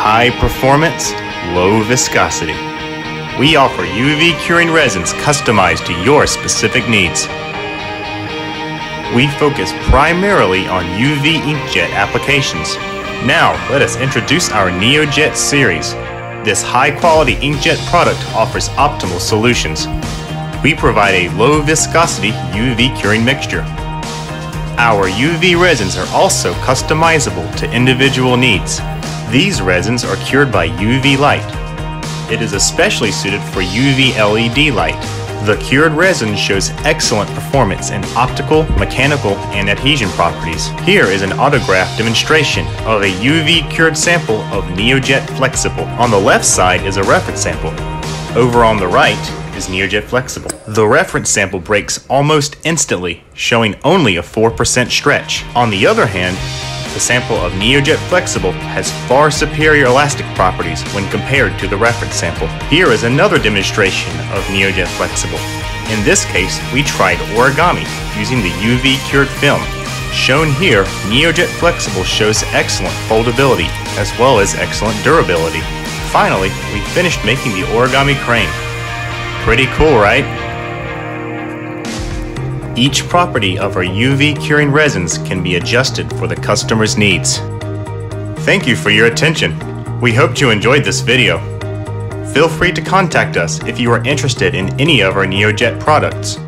high performance, low viscosity. We offer UV curing resins customized to your specific needs. We focus primarily on UV inkjet applications. Now, let us introduce our NeoJet series. This high-quality inkjet product offers optimal solutions. We provide a low viscosity UV curing mixture. Our UV resins are also customizable to individual needs. These resins are cured by UV light. It is especially suited for UV LED light. The cured resin shows excellent performance in optical, mechanical, and adhesion properties. Here is an autograph demonstration of a UV cured sample of NeoJet Flexible. On the left side is a reference sample. Over on the right is NeoJet Flexible. The reference sample breaks almost instantly, showing only a 4% stretch. On the other hand, the sample of NeoJet Flexible has far superior elastic properties when compared to the reference sample. Here is another demonstration of NeoJet Flexible. In this case, we tried origami using the UV cured film. Shown here, NeoJet Flexible shows excellent foldability as well as excellent durability. Finally, we finished making the origami crane. Pretty cool, right? Each property of our UV curing resins can be adjusted for the customer's needs. Thank you for your attention. We hope you enjoyed this video. Feel free to contact us if you are interested in any of our NeoJet products.